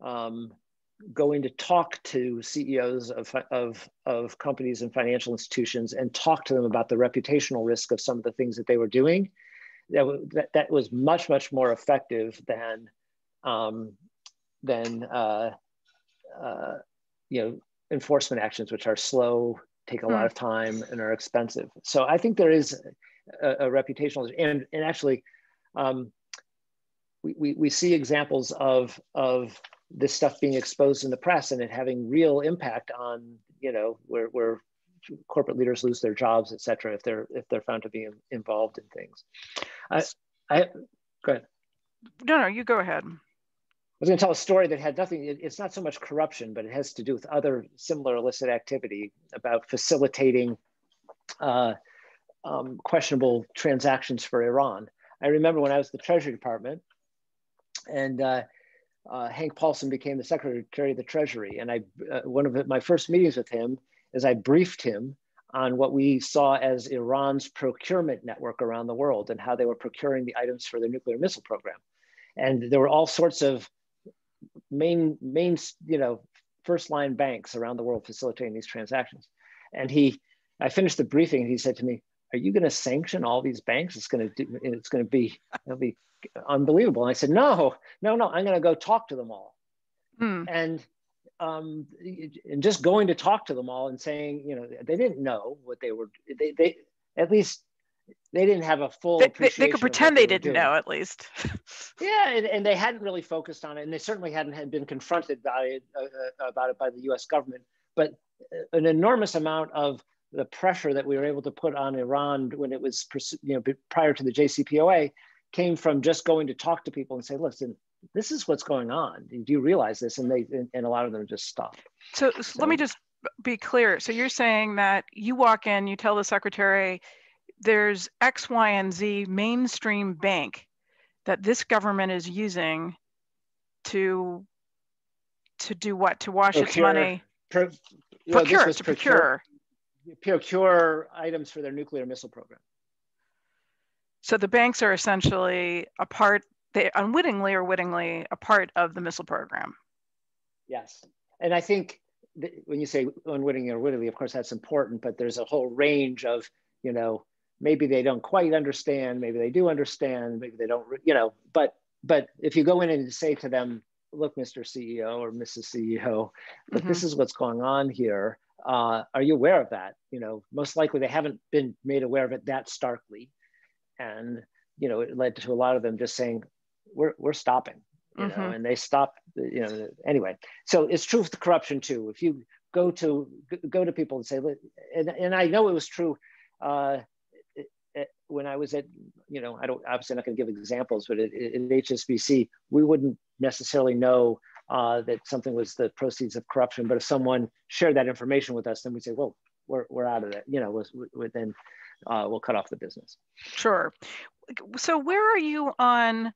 [SPEAKER 2] um, going to talk to CEOs of, of, of companies and financial institutions and talk to them about the reputational risk of some of the things that they were doing that, that, that was much, much more effective than, um, than uh, uh, you know, enforcement actions, which are slow, take a lot hmm. of time, and are expensive. So I think there is a, a reputational, and, and actually, um, we, we, we see examples of, of this stuff being exposed in the press and it having real impact on, you know, where, where corporate leaders lose their jobs, et cetera, if they're, if they're found to be involved in things. I, I, go ahead.
[SPEAKER 1] No, no, you go ahead.
[SPEAKER 2] I was going to tell a story that had nothing, it's not so much corruption, but it has to do with other similar illicit activity about facilitating uh, um, questionable transactions for Iran. I remember when I was the Treasury Department and uh, uh, Hank Paulson became the Secretary of the Treasury. And I, uh, one of my first meetings with him is I briefed him on what we saw as Iran's procurement network around the world and how they were procuring the items for their nuclear missile program. And there were all sorts of main, main, you know, first line banks around the world facilitating these transactions. And he, I finished the briefing and he said to me, are you going to sanction all these banks? It's going to do, it's going to be, it'll be unbelievable. And I said, no, no, no, I'm going to go talk to them all. Hmm. And, um, and just going to talk to them all and saying, you know, they didn't know what they were, they, they at least they didn't have a full
[SPEAKER 1] they, they, could pretend they, they didn't know at least.
[SPEAKER 2] Yeah and, and, they hadn't really focused on it and they certainly hadn't had been confronted by it, uh, uh about it by the us government but an enormous amount of the pressure that we were able to put on iran when it was you know prior to the jcpoa came from just going to talk to people and say listen this is what's going on do you realize this and they and a lot of them just stop
[SPEAKER 1] so, so let me just be clear so you're saying that you walk in you tell the secretary there's X, Y, and Z mainstream bank that this government is using to to do what? To wash procure, its money. Pro, procure, to procure.
[SPEAKER 2] Procure items for their nuclear missile program.
[SPEAKER 1] So the banks are essentially a part, they unwittingly or wittingly a part of the missile program.
[SPEAKER 2] Yes. And I think when you say unwittingly or wittingly, of course that's important, but there's a whole range of, you know, maybe they don't quite understand maybe they do understand maybe they don't you know but but if you go in and say to them look mr ceo or mrs ceo but mm-hmm. this is what's going on here uh, are you aware of that you know most likely they haven't been made aware of it that starkly and you know it led to a lot of them just saying we're, we're stopping you mm-hmm. know and they stop you know anyway so it's true with the corruption too if you go to go to people and say and, and i know it was true uh, when I was at, you know, I don't obviously not going to give examples, but at, at, HSBC, we wouldn't necessarily know uh, that something was the proceeds of corruption. But if someone shared that information with us, then we say, well, we're, we're out of that You know, then uh, we'll cut off the business.
[SPEAKER 1] Sure. So where are you on?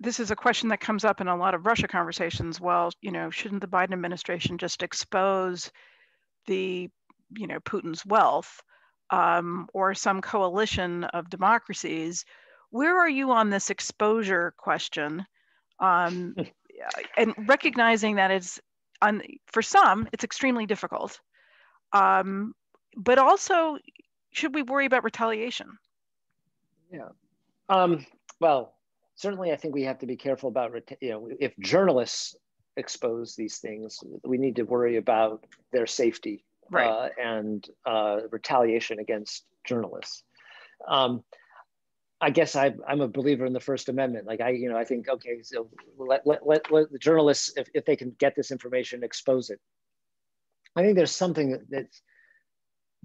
[SPEAKER 1] This is a question that comes up in a lot of Russia conversations. Well, you know, shouldn't the Biden administration just expose the, you know, Putin's wealth? um, or some coalition of democracies. Where are you on this exposure question? Um, and recognizing that it's, on, for some, it's extremely difficult. Um, but also, should we worry about retaliation?
[SPEAKER 2] Yeah. Um, well, certainly, I think we have to be careful about, you know, if journalists expose these things, we need to worry about their safety right. uh, and uh, retaliation against journalists. Um, I guess I, am a believer in the First Amendment. Like I, you know, I think okay, so let, let, let, let the journalists, if, if they can get this information, expose it. I think there's something that's.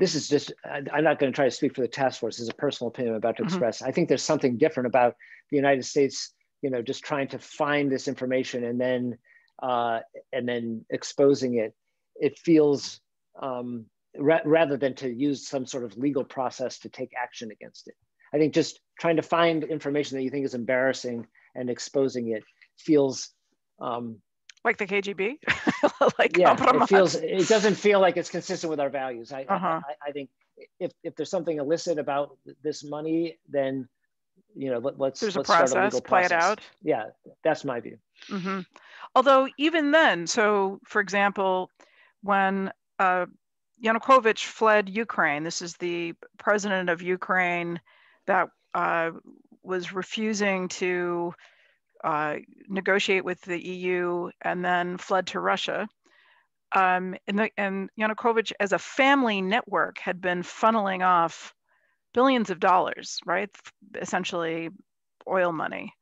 [SPEAKER 2] This is just. I'm not going to try to speak for the task force. This is a personal opinion I'm about to mm-hmm. express. I think there's something different about the United States. You know, just trying to find this information and then uh, and then exposing it. It feels um, ra rather than to use some sort of legal process to take action against it. I think just trying to find information that you think is embarrassing and exposing it feels um,
[SPEAKER 1] like the KGB. like
[SPEAKER 2] yeah, it feels. It doesn't feel like it's consistent with our values. I, uh -huh. I, I, think if if there's something illicit about this money, then you know let, us
[SPEAKER 1] there's
[SPEAKER 2] let's
[SPEAKER 1] a process, a play it out.
[SPEAKER 2] Yeah, that's my view.
[SPEAKER 1] Mm -hmm. Although even then, so for example, when uh, Yanukovych fled Ukraine. This is the president of Ukraine that uh, was refusing to uh, negotiate with the EU and then fled to Russia. Um, and, the, and Yanukovych, as a family network, had been funneling off billions of dollars, right? Essentially, oil money.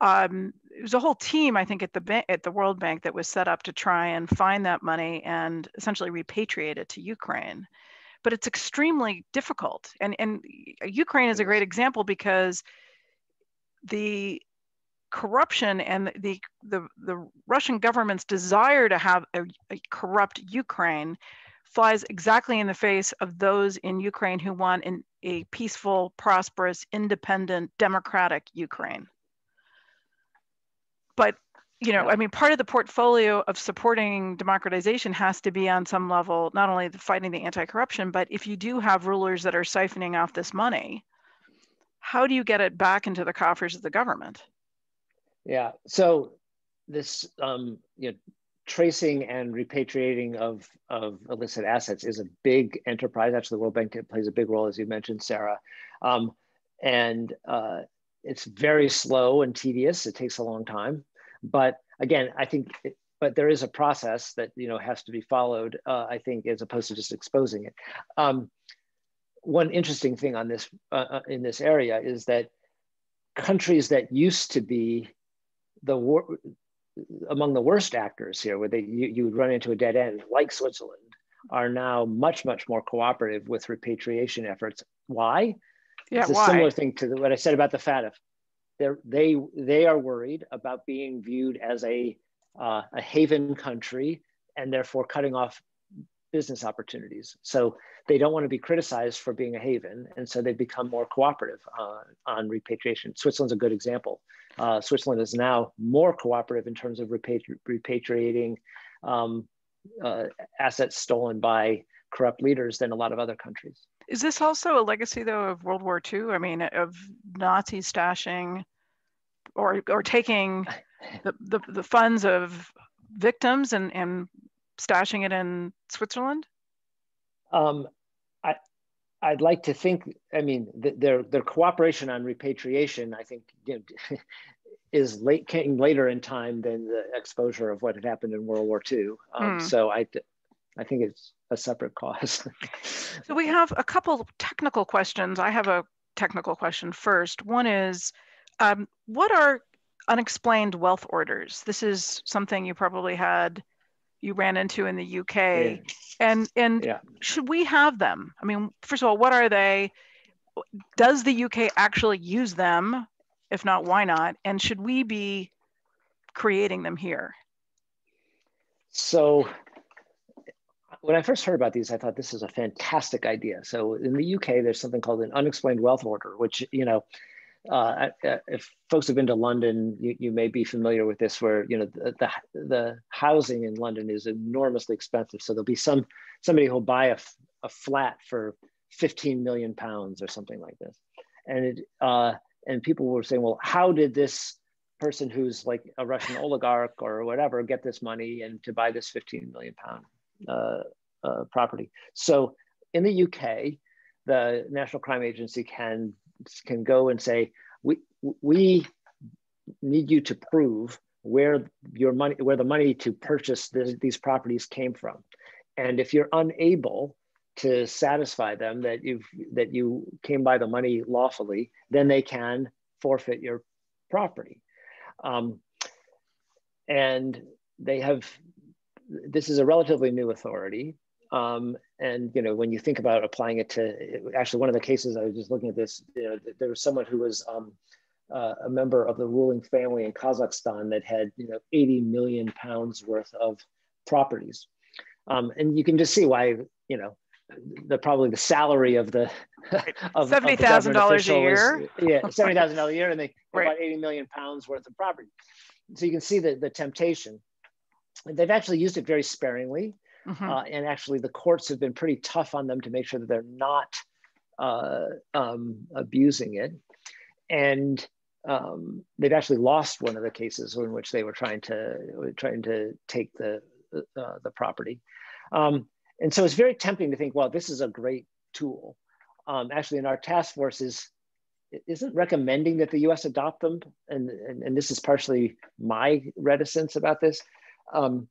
[SPEAKER 1] Um, it was a whole team, I think, at the ba- at the World Bank that was set up to try and find that money and essentially repatriate it to Ukraine. But it's extremely difficult, and and Ukraine is a great example because the corruption and the, the, the Russian government's desire to have a, a, corrupt Ukraine flies exactly in the face of those in Ukraine who want an, a peaceful, prosperous, independent, democratic Ukraine. But you know, I mean, part of the portfolio of supporting democratization has to be on some level, not only the fighting the anti-corruption, but if you do have rulers that are siphoning off this money, how do you get it back into the coffers of the government?
[SPEAKER 2] Yeah. So this, um, you know, tracing and repatriating of, of illicit assets is a big enterprise. Actually, the World Bank plays a big role, as you mentioned, Sarah. Um, and uh, it's very slow and tedious. It takes a long time. But again, I think, it, but there is a process that you know has to be followed. Uh, I think, as opposed to just exposing it. Um, one interesting thing on this uh, uh in this area is that countries that used to be the war, among the worst actors here, where they you, you would run into a dead end, like Switzerland, are now much much more cooperative with repatriation efforts. Why?
[SPEAKER 1] Yeah,
[SPEAKER 2] it's a
[SPEAKER 1] why?
[SPEAKER 2] similar thing to what I said about the FATF. They're, they they are worried about being viewed as a uh, a haven country and therefore cutting off business opportunities. So they don't want to be criticized for being a haven, and so they've become more cooperative uh, on repatriation. Switzerland's a good example. Uh, Switzerland is now more cooperative in terms of repatri repatriating um, uh, assets stolen by corrupt leaders than a lot of other countries.
[SPEAKER 1] Is this also a legacy, though, of World War II? I mean, of Nazi stashing or or taking the, the, the funds of victims and, and stashing it in Switzerland?
[SPEAKER 2] Um, I, I'd like to think. I mean, their their cooperation on repatriation, I think, you know, is late came later in time than the exposure of what had happened in World War II. Um, hmm. So I, I think it's a separate cause.
[SPEAKER 1] so we have a couple technical questions. I have a technical question first. One is, um, what are unexplained wealth orders? This is something you probably had you ran into in the UK. Yeah. And and yeah. should we have them? I mean, first of all, what are they? Does the UK actually use them? If not, why not? And should we be creating them here?
[SPEAKER 2] So when I first heard about these, I thought this is a fantastic idea. So in the UK, there's something called an unexplained wealth order, which you know uh, if folks have been to London, you, you may be familiar with this, where you know the, the, the housing in London is enormously expensive. So there'll be some somebody who'll buy a, a flat for 15 million pounds or something like this, and it uh, and people were saying, well, how did this person who's like a Russian oligarch or whatever get this money and to buy this 15 million pound uh, uh, property? So in the UK, the National Crime Agency can can go and say, we, we need you to prove where your money, where the money to purchase this, these properties came from. And if you're unable to satisfy them that you've that you came by the money lawfully, then they can forfeit your property. Um, and they have this is a relatively new authority. Um, and you know, when you think about applying it to, actually, one of the cases I was just looking at this, you know, there was someone who was um, uh, a member of the ruling family in Kazakhstan that had, you know, 80 million pounds worth of properties, um, and you can just see why, you know, the probably the salary of the
[SPEAKER 1] of seventy thousand dollars a year.
[SPEAKER 2] Is, yeah, seventy thousand dollars a year, and they right. about 80 million pounds worth of property. So you can see the the temptation. And they've actually used it very sparingly. Mm-hmm. Uh, and actually, the courts have been pretty tough on them to make sure that they're not uh, um, abusing it. And um, they've actually lost one of the cases in which they were trying to trying to take the uh, the property. Um, and so it's very tempting to think, well, this is a great tool. Um, actually, in our task forces, isn't recommending that the U.S. adopt them, and and, and this is partially my reticence about this. Um,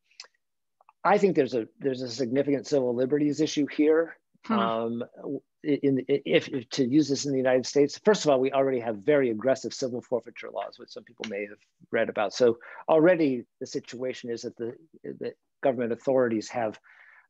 [SPEAKER 2] I think there's a there's a significant civil liberties issue here. Hmm. Um, in, if, if, to use this in the United States, first of all, we already have very aggressive civil forfeiture laws, which some people may have read about. So already the situation is that the, the government authorities have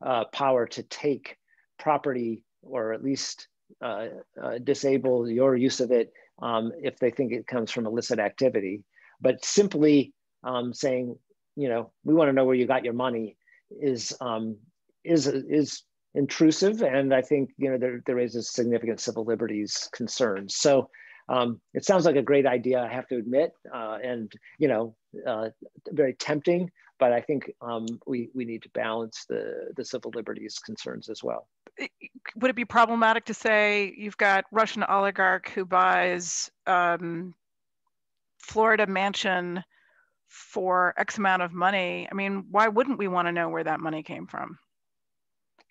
[SPEAKER 2] uh, power to take property or at least uh, uh, disable your use of it um, if they think it comes from illicit activity. But simply um, saying, you know, we want to know where you got your money is um, is is intrusive, and I think you know there, there raises significant civil liberties concerns. So um, it sounds like a great idea, I have to admit, uh, and you know, uh, very tempting. But I think um, we we need to balance the the civil liberties concerns as well.
[SPEAKER 1] Would it be problematic to say you've got Russian oligarch who buys um, Florida mansion for X amount of money? I mean, why wouldn't we want to know where that money came from?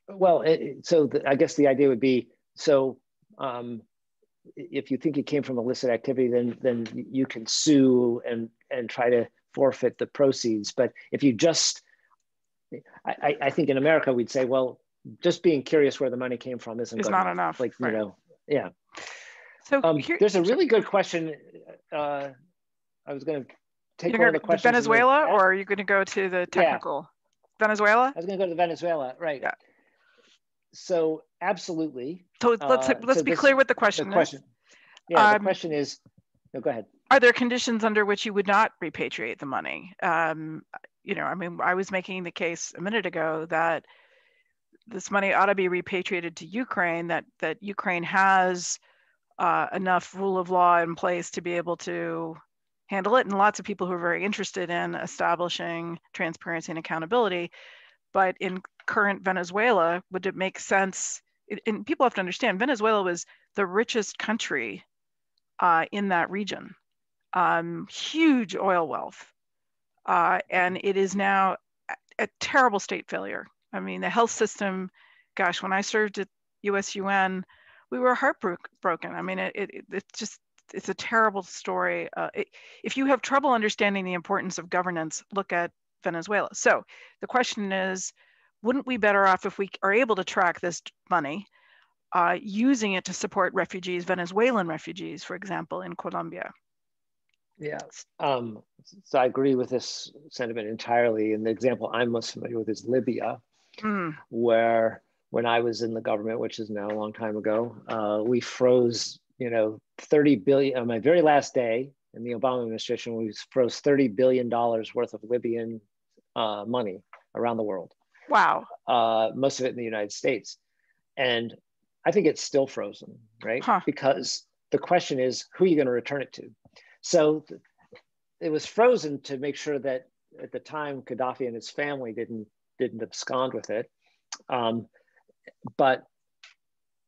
[SPEAKER 2] Well, it, so the, I guess the idea would be so um, if you think it came from illicit activity, then then you can sue and and try to forfeit the proceeds. But if you just, I, I think in America we'd say, well, just being curious where the money came from isn't
[SPEAKER 1] it's not enough.
[SPEAKER 2] Like right. you know, yeah.
[SPEAKER 1] So
[SPEAKER 2] um, here, there's a really good question. Uh, I was going to take one of the questions.
[SPEAKER 1] Venezuela, or are you going to go to the technical? Yeah. Venezuela.
[SPEAKER 2] I was going to go to Venezuela, right?
[SPEAKER 1] Yeah.
[SPEAKER 2] So absolutely.
[SPEAKER 1] So let's uh, let's so be this, clear what the question,
[SPEAKER 2] the question
[SPEAKER 1] is.
[SPEAKER 2] Yeah, um, the question is. No, go ahead.
[SPEAKER 1] Are there conditions under which you would not repatriate the money? Um, you know, I mean, I was making the case a minute ago that this money ought to be repatriated to Ukraine. That that Ukraine has uh, enough rule of law in place to be able to handle it, and lots of people who are very interested in establishing transparency and accountability. But in current Venezuela, would it make sense? And people have to understand Venezuela was the richest country uh, in that region, um, huge oil wealth. Uh, and it is now a, terrible state failure. I mean, the health system, gosh, when I served at USUN, we were heartbroken. I mean, it, it, it's just, it's a terrible story. Uh, it, if you have trouble understanding the importance of governance, look at Venezuela. So the question is, wouldn't we better off if we are able to track this money, uh, using it to support refugees, Venezuelan refugees, for example, in Colombia?
[SPEAKER 2] Yes, um, so I agree with this sentiment entirely. And the example I'm most familiar with is Libya, mm. where when I was in the government, which is now a long time ago, uh, we froze, you know, 30 billion on my very last day in the Obama administration, we froze 30 billion dollars worth of Libyan uh, money around the world.
[SPEAKER 1] Wow.
[SPEAKER 2] Uh, most of it in the United States. And I think it's still frozen, right? Huh. Because the question is, who are you going to return it to? So it was frozen to make sure that at the time Gaddafi and his family didn't didn't abscond with it. Um, but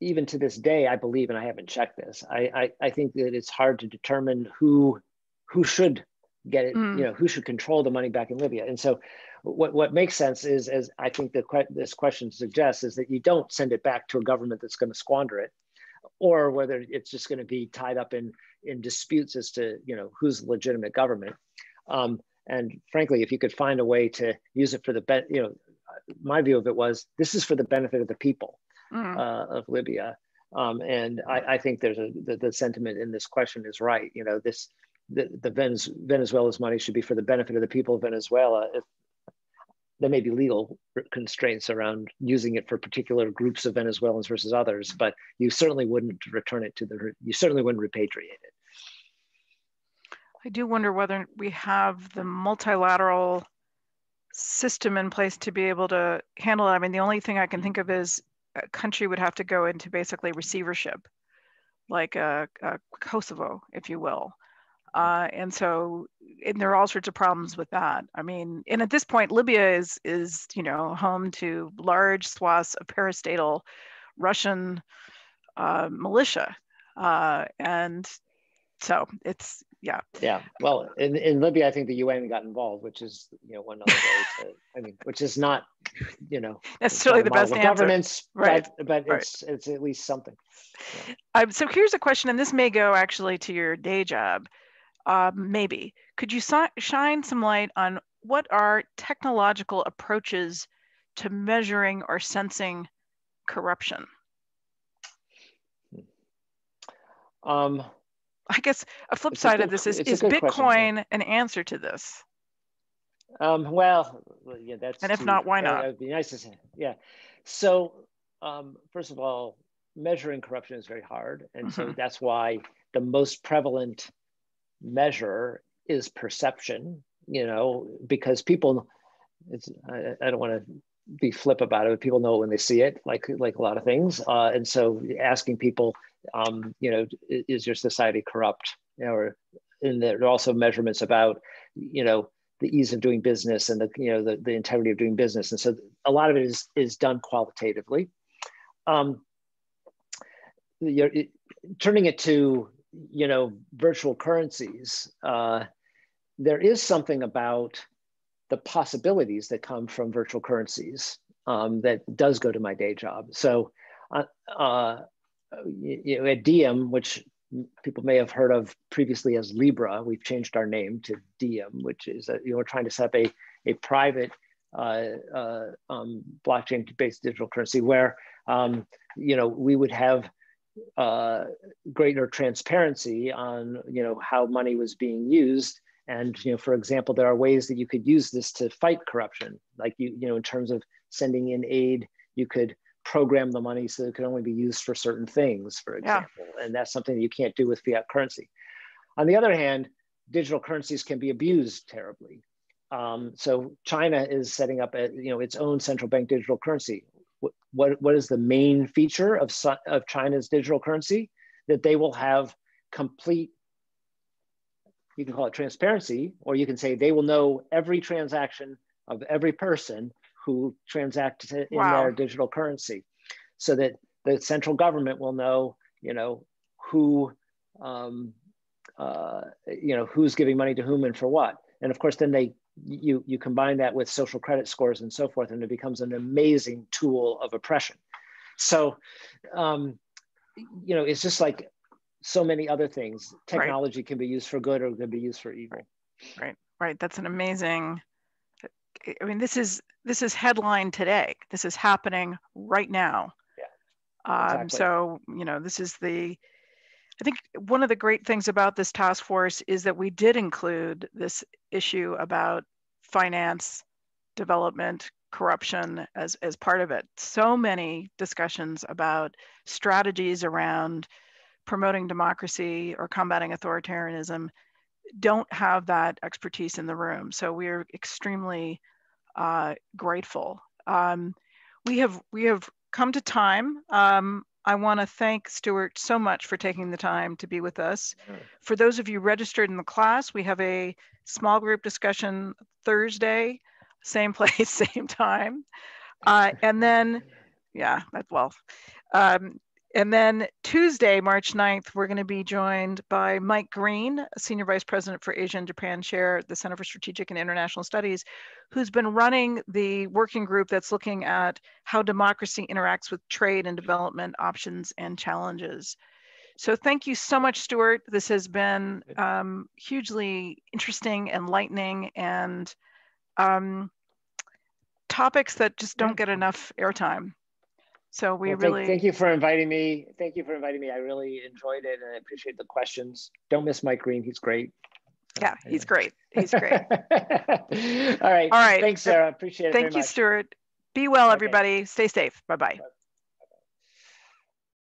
[SPEAKER 2] even to this day, I believe, and I haven't checked this, I, I, I think that it's hard to determine who who should get it, mm. you know, who should control the money back in Libya. And so what, what makes sense is, as I think the, this question suggests, is that you don't send it back to a government that's going to squander it, or whether it's just going to be tied up in, in disputes as to, you know, who's legitimate government. Um, and frankly, if you could find a way to use it for the, be- you know, my view of it was this is for the benefit of the people mm. uh, of Libya. Um, and I, I, think there's a the, the, sentiment in this question is right. You know, this the, the Venezuela's money should be for the benefit of the people of Venezuela. If there may be legal constraints around using it for particular groups of Venezuelans versus others, but you certainly wouldn't return it to the, you certainly wouldn't repatriate it.
[SPEAKER 1] I do wonder whether we have the multilateral system in place to be able to handle it. I mean, the only thing I can think of is a country would have to go into basically receivership, like a, a Kosovo, if you will. Uh, and so and there are all sorts of problems with that. I mean, and at this point, Libya is is you know home to large swaths of parastatal Russian uh, militia, uh, and so it's yeah.
[SPEAKER 2] Yeah. Well, in, in Libya, I think the UN got involved, which is, you know, one other way to, I mean, which is not, you know,
[SPEAKER 1] necessarily the best answer.
[SPEAKER 2] governance,
[SPEAKER 1] right.
[SPEAKER 2] but, but
[SPEAKER 1] right.
[SPEAKER 2] it's, it's at least something.
[SPEAKER 1] Yeah. Um, so here's a question, and this may go actually to your day job. Uh, maybe. Could you si shine some light on what are technological approaches to measuring or sensing corruption?
[SPEAKER 2] Um,
[SPEAKER 1] I guess a flip side
[SPEAKER 2] a
[SPEAKER 1] of this is
[SPEAKER 2] is
[SPEAKER 1] Bitcoin question, an answer to this?
[SPEAKER 2] Um, well, yeah, that's.
[SPEAKER 1] And if too, not, why not?
[SPEAKER 2] It would be nice to say. Yeah. So, um, first of all, measuring corruption is very hard, and mm-hmm. so that's why the most prevalent measure is perception. You know, because people, it's I, I don't want to be flip about it, but people know it when they see it, like like a lot of things. Uh, and so, asking people um, you know, is your society corrupt? You know, or and there are also measurements about, you know, the ease of doing business and the, you know, the, the integrity of doing business. And so a lot of it is, is done qualitatively. Um, you're it, turning it to, you know, virtual currencies. Uh, there is something about the possibilities that come from virtual currencies um, that does go to my day job. So uh, uh, you know, at Diem, which people may have heard of previously as Libra, we've changed our name to Diem, which is a, you know, we're trying to set up a, a private uh, uh, um, blockchain-based digital currency where um, you know we would have uh, greater transparency on you know how money was being used and you know for example there are ways that you could use this to fight corruption like you you know in terms of sending in aid you could program the money so it can only be used for certain things, for example. Yeah. And that's something that you can't do with fiat currency. On the other hand, digital currencies can be abused terribly. Um, so China is setting up a, you know, its own central bank digital currency. What, what, what is the main feature of, of China's digital currency? That they will have complete, you can call it transparency, or you can say they will know every transaction of every person who transacts in wow. their digital currency so that the central government will know, you know, who, um, uh, you know, who's giving money to whom and for what. And of course, then they, you, you combine that with social credit scores and so forth, and it becomes an amazing tool of oppression. So, um, you know, it's just like so many other things. Technology right. can be used for good or can be used for evil.
[SPEAKER 1] Right, right. That's an amazing I mean, this is this is headline today. This is happening right now.
[SPEAKER 2] Yeah. Exactly.
[SPEAKER 1] Um, so you know, this is the. I think one of the great things about this task force is that we did include this issue about finance, development, corruption as as part of it. So many discussions about strategies around promoting democracy or combating authoritarianism don't have that expertise in the room. So we're extremely uh, grateful. Um, we have we have come to time. Um, I want to thank Stuart so much for taking the time to be with us. For those of you registered in the class, we have a small group discussion Thursday, same place, same time. Uh, and then, yeah, that, well, um, and then Tuesday, March 9th, we're going to be joined by Mike Green, Senior Vice President for Asia and Japan Chair at the Center for Strategic and International Studies, who's been running the working group that's looking at how democracy interacts with trade and development options and challenges. So thank you so much, Stuart. This has been um, hugely interesting, enlightening, and um, topics that just don't get enough airtime. So we
[SPEAKER 2] well,
[SPEAKER 1] really
[SPEAKER 2] thank, thank, you for inviting me. Thank you for inviting me. I really enjoyed it and I appreciate the questions. Don't miss Mike Green. He's great.
[SPEAKER 1] Yeah, he's great. He's great.
[SPEAKER 2] All right.
[SPEAKER 1] All right.
[SPEAKER 2] Thanks, Sarah. Appreciate it.
[SPEAKER 1] Thank you,
[SPEAKER 2] much.
[SPEAKER 1] Stuart. Be well, everybody. Stay safe. Bye-bye.